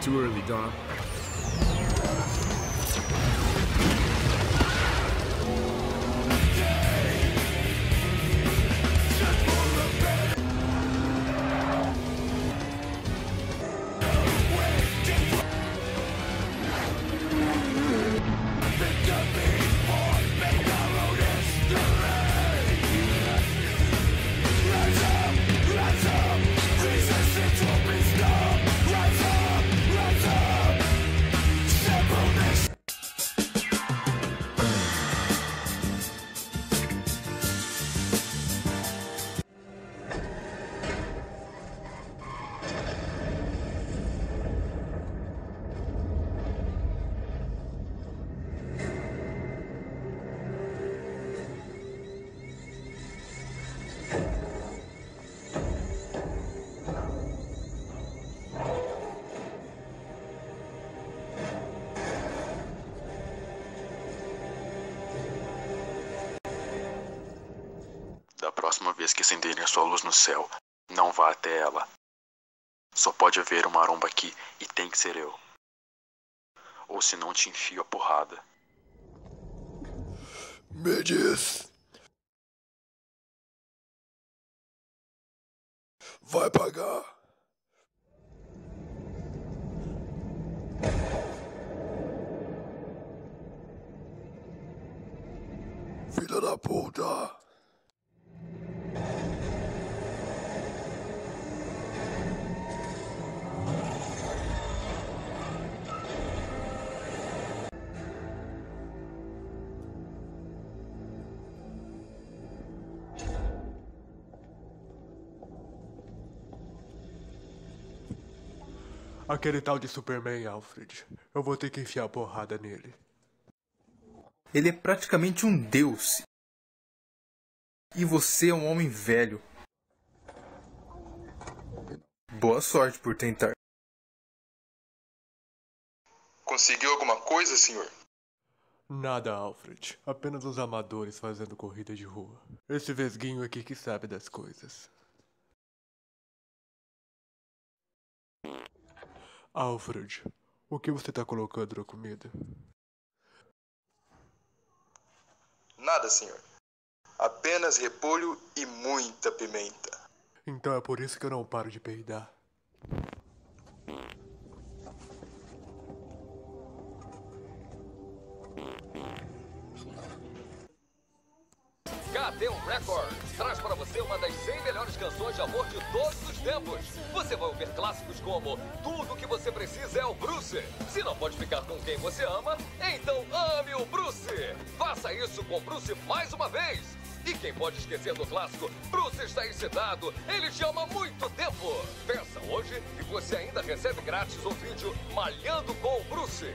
Too early, Don. Próxima vez que acenderem a sua luz no céu, não vá até ela. Só pode haver uma aromba aqui e tem que ser eu. Ou senão te enfio a porrada. Me diz. Vai pagar. Filha da puta. Aquele tal de Superman, Alfred. Eu vou ter que enfiar a porrada nele. Ele é praticamente um deus. E você é um homem velho. Boa sorte por tentar. Conseguiu alguma coisa, senhor? Nada, Alfred. Apenas os amadores fazendo corrida de rua. Esse vesguinho aqui que sabe das coisas. Alfred, o que você tá colocando na comida? Nada, senhor. Apenas repolho e muita pimenta. Então é por isso que eu não paro de peidar. KT Records traz para você uma das 100 melhores canções de amor de todos os tempos. Você vai ouvir clássicos como Tudo o que você precisa é o Bruce. Se não pode ficar com quem você ama, então ame o Bruce. Faça isso com Bruce mais uma vez. E quem pode esquecer do clássico? Bruce está excitado. Ele te ama há muito tempo. Peça hoje e você ainda recebe grátis o vídeo Malhando com o Bruce.